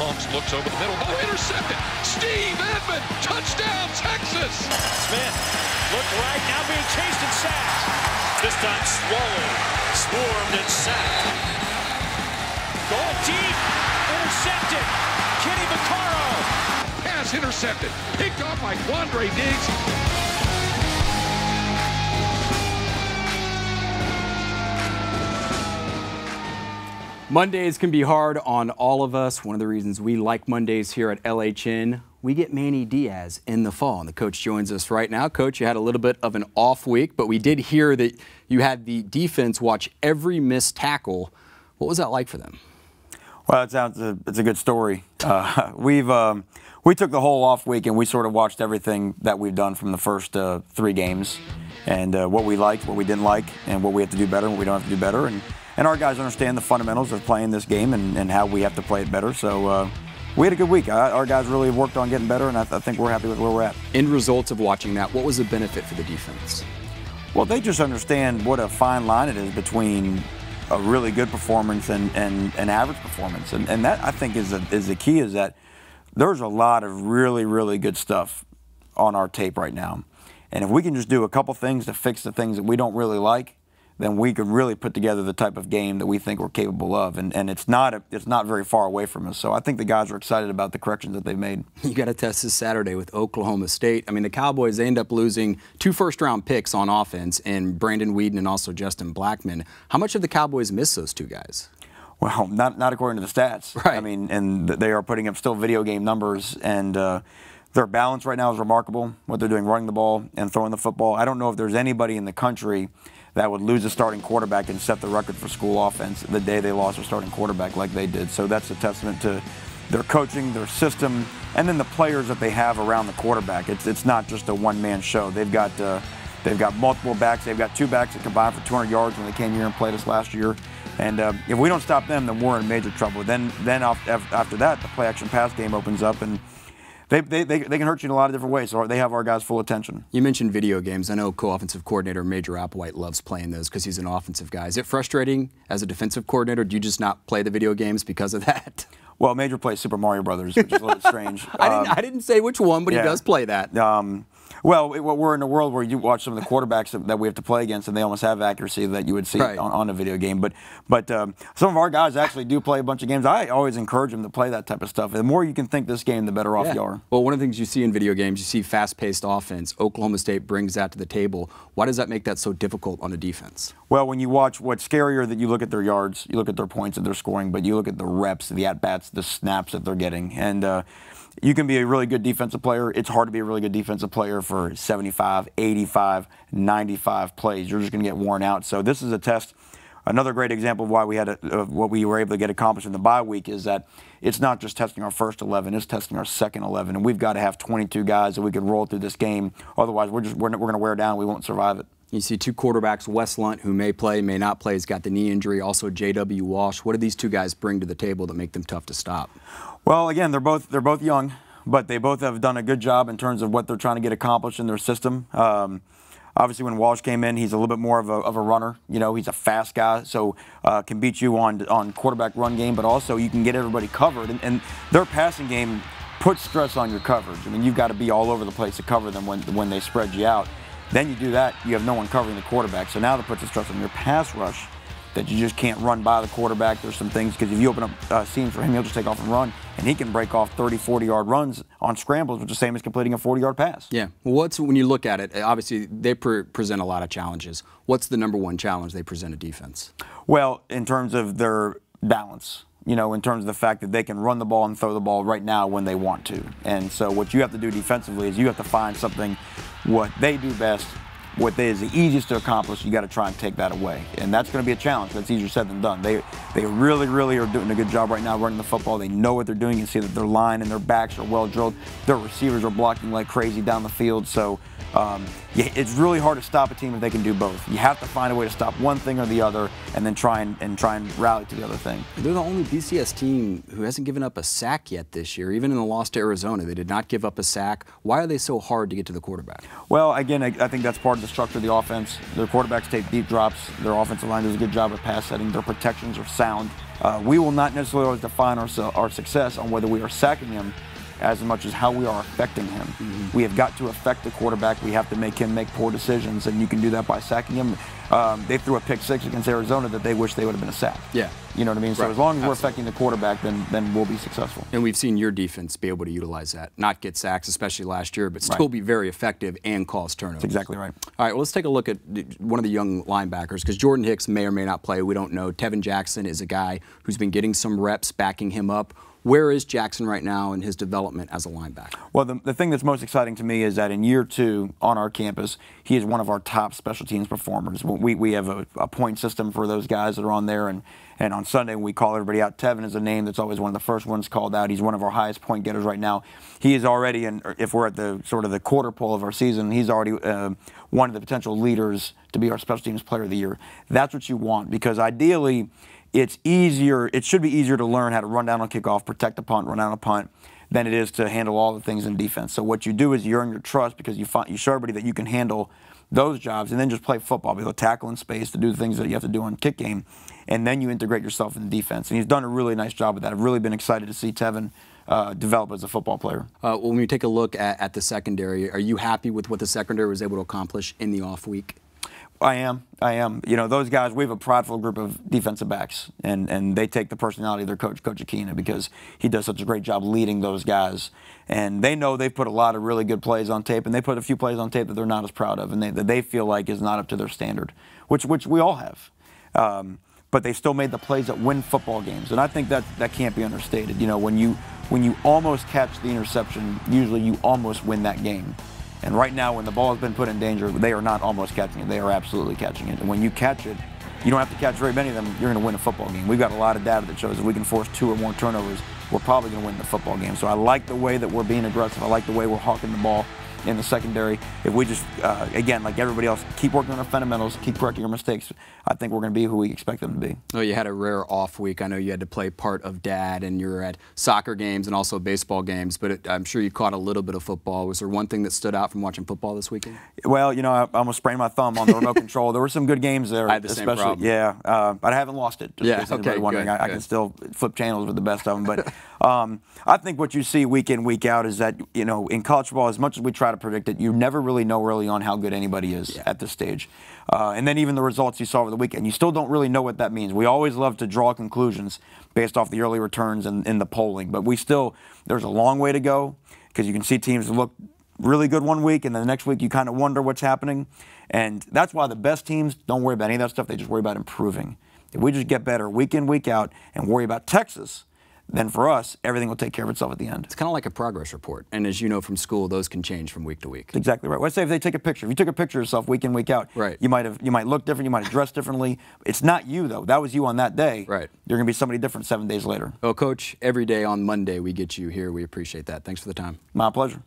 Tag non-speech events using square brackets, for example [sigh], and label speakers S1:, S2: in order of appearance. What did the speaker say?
S1: pumps, looks over the middle. Oh, intercepted. Steve Edmond, touchdown, Texas.
S2: Smith, look right, now being chased and sacked. This time swallowed, swarmed and sacked. Goal deep, intercepted. Kenny Vaccaro.
S1: Pass intercepted. Picked off by Quandre Diggs.
S3: Mondays can be hard on all of us. One of the reasons we like Mondays here at LHN, we get Manny Diaz in the fall. And the coach joins us right now. Coach, you had a little bit of an off week, but we did hear that you had the defense watch every missed tackle. What was that like for them?
S4: Well, it sounds a, it's a good story. Uh, [laughs] we've um, we took the whole off week and we sort of watched everything that we've done from the first uh, three games, and uh, what we liked, what we didn't like, and what we have to do better, and what we don't have to do better, and and our guys understand the fundamentals of playing this game and, and how we have to play it better. So uh, we had a good week. our guys really worked on getting better, and I, th- I, think we're happy with where we're at.
S3: End results of watching that, what was the benefit for the defense?
S4: Well, they just understand what a fine line it is between a really good performance and, and an average performance. And, and that, I think, is, a, is the key is that there's a lot of really, really good stuff on our tape right now. And if we can just do a couple things to fix the things that we don't really like, then we can really put together the type of game that we think we're capable of. And, and it's not a, it's not very far away from us. So I think the guys are excited about the corrections that they've made.
S3: You got to test this Saturday with Oklahoma State. I mean, the Cowboys they end up losing two first round picks on offense, and Brandon Weeden and also Justin Blackmon. How much of the Cowboys miss those two guys?
S4: Well, not not according to the stats.
S3: Right.
S4: I mean, and they are putting up still video game numbers and. Uh, their balance right now is remarkable. What they're doing running the ball and throwing the football. I don't know if there's anybody in the country that would lose a starting quarterback and set the record for school offense the day they lost a starting quarterback like they did. So that's a testament to their coaching, their system, and then the players that they have around the quarterback. It's it's not just a one-man show. They've got uh, they've got multiple backs. They've got two backs that combined for 200 yards when they came here and played us last year. And uh, if we don't stop them, then we're in major trouble. Then then after that, the play action pass game opens up and they, they, they, they, can hurt you in a lot of different ways. So they have our guys' full attention.
S3: You mentioned video games. I know co-offensive coordinator Major Applewhite loves playing those because he's an offensive guy. Is it frustrating as a defensive coordinator? Do you just not play the video games because of [laughs] that?
S4: Well, Major plays Super Mario Brothers, which is a little strange. [laughs]
S3: I, didn't, um, I didn't say which one, but yeah. he does play that.
S4: Um, well, we're in a world where you watch some of the quarterbacks that we have to play against, and they almost have accuracy that you would see right. on, on, a video game. But but um, some of our guys actually do play a bunch of games. I always encourage them to play that type of stuff. The more you can think this game, the better off
S3: yeah.
S4: you are.
S3: Well, one of the things you see in video games, you see fast-paced offense. Oklahoma State brings that to the table. Why does that make that so difficult on a defense?
S4: Well, when you watch, what's scarier that you look at their yards, you look at their points that they're scoring, but you look at the reps, the at bats, the snaps that they're getting, and. Uh, you can be a really good defensive player. It's hard to be a really good defensive player for 75, 85, 95 plays. You're just going to get worn out. So this is a test. Another great example of why we had a, of what we were able to get accomplished in the bye week is that it's not just testing our first 11; it's testing our second 11, and we've got to have 22 guys that we can roll through this game. Otherwise, we're just we're, we're going to wear down. We won't survive it.
S3: You see two quarterbacks, Wes Lunt, who may play, may not play, has got the knee injury. Also, J.W. Walsh. What do these two guys bring to the table that make them tough to stop?
S4: Well, again, they're both they're both young but they both have done a good job in terms of what they're trying to get accomplished in their system. Um, obviously, when Walsh came in, he's a little bit more of a, of a runner. You know, he's a fast guy, so uh, can beat you on on quarterback run game, but also you can get everybody covered. And, and their passing game puts stress on your coverage. I mean, you've got to be all over the place to cover them when when they spread you out. Then you do that, you have no one covering the quarterback. So now that puts a stress on your pass rush that you just can't run by the quarterback. There's some things because if you open up uh, seams for him, he'll just take off and run, and he can break off 30, 40 yard runs on scrambles, which is the same as completing a 40 yard pass.
S3: Yeah. what's when you look at it? Obviously, they pre- present a lot of challenges. What's the number one challenge they present a defense?
S4: Well, in terms of their balance. You know, in terms of the fact that they can run the ball and throw the ball right now when they want to. And so, what you have to do defensively is you have to find something what they do best what is the easiest to accomplish, you got to try and take that away. And that's going to be a challenge. That's easier said than done. They they really, really are doing a good job right now running the football. They know what they're doing. You see that their line and their backs are well drilled. Their receivers are blocking like crazy down the field. So um, yeah, it's really hard to stop a team if they can do both. You have to find a way to stop one thing or the other, and then try and, and try and rally to the other thing.
S3: They're the only BCS team who hasn't given up a sack yet this year. Even in the loss to Arizona, they did not give up a sack. Why are they so hard to get to the quarterback?
S4: Well, again, I, I think that's part of the structure of the offense. Their quarterbacks take deep drops. Their offensive line does a good job of pass setting. Their protections are sound. Uh, we will not necessarily always define our, our success on whether we are sacking him as much as how we are affecting him. Mm-hmm. We have got to affect the quarterback. We have to make him make poor decisions, and you can do that by sacking him. Um, they threw a pick six against Arizona that they wish they would have been a sack.
S3: Yeah.
S4: You know what I mean? So as long as
S3: Absolutely.
S4: we're affecting the quarterback, then then we'll be successful.
S3: And we've seen your defense be able to utilize that, not get sacks, especially last year, but still
S4: right.
S3: be very effective and cause turnovers.
S4: That's exactly right.
S3: All right, well, let's take a look at one of the young linebackers because Jordan Hicks may or may not play. We don't know. Tevin Jackson is a guy who's been getting some reps, backing him up. Where is Jackson right now in his development as a linebacker?
S4: Well, the, the thing that's most exciting to me is that in year two on our campus, he is one of our top special teams performers. We, we have a, a point system for those guys that are on there, and, and on Sunday we call everybody out. Tevin is a name that's always one of the first ones called out. He's one of our highest point getters right now. He is already, in, if we're at the sort of the quarter pole of our season, he's already uh, one of the potential leaders to be our special teams player of the year. That's what you want because ideally – it's easier, it should be easier to learn how to run down on kickoff, protect the punt, run down a punt, than it is to handle all the things in defense. So what you do is you earn your trust because you, find, you show everybody that you can handle those jobs and then just play football, be able to tackle in space, to do the things that you have to do on kick game, and then you integrate yourself in the defense. And he's done a really nice job with that. I've really been excited to see Tevin uh, develop as a football player.
S3: Uh, when we take a look at, at the secondary, are you happy with what the secondary was able to accomplish in the off week?
S4: I am. I am. You know, those guys, we have a prideful group of defensive backs, and, and they take the personality of their coach, Coach Akina, because he does such a great job leading those guys. And they know they've put a lot of really good plays on tape, and they put a few plays on tape that they're not as proud of, and they, that they feel like is not up to their standard, which, which we all have. Um, but they still made the plays that win football games, and I think that that can't be understated. You know, when you when you almost catch the interception, usually you almost win that game. And right now, when the ball has been put in danger, they are not almost catching it. They are absolutely catching it. And when you catch it, you don't have to catch very many of them. You're going to win a football game. We've got a lot of data that shows if we can force two or more turnovers, we're probably going to win the football game. So I like the way that we're being aggressive. I like the way we're hawking the ball in the secondary. If we just, uh, again, like everybody else, keep working on our fundamentals, keep correcting our mistakes, I think we're going to be who we expect them to be.
S3: Oh, you had a rare off week. I know you had to play part of dad, and you're at soccer games and also baseball games, but it, I'm sure you caught a little bit of football. Was there one thing that stood out from watching football this weekend?
S4: Well, you know, I almost sprained my thumb on the remote [laughs] control. There were some good games there.
S3: I had the
S4: especially,
S3: same problem.
S4: Yeah, uh, but I haven't lost it. Just
S3: yeah,
S4: in case
S3: okay,
S4: wondering.
S3: good,
S4: I, I can still flip channels with the best of them. But [laughs] um, I think what you see week in, week out is that, you know, in college football, as much as we try to predict it, you never really know early on how good anybody is
S3: Yeah.
S4: at this stage. Uh, and then even the results you saw over the weekend, you still don't really know what that means. We always love to draw conclusions based off the early returns and in the polling, but we still, there's a long way to go because you can see teams look really good one week and then the next week you kind of wonder what's happening. And that's why the best teams don't worry about any of that stuff. They just worry about improving. If we just get better week in, week out and worry about Texas, then for us, everything will take care of itself at the end.
S3: It's kind of like a progress report, and as you know from school, those can change from week to week.
S4: That's exactly right. Let's say if they take a picture. If you took a picture of yourself week in, week out,
S3: Right.
S4: you might have you might look different, you might have dressed differently. It's not you though. That was you on that day.
S3: Right.
S4: You're gonna be somebody different seven days later.
S3: Well, Coach, every day on Monday we get you here. We appreciate that. Thanks for the time.
S4: My pleasure.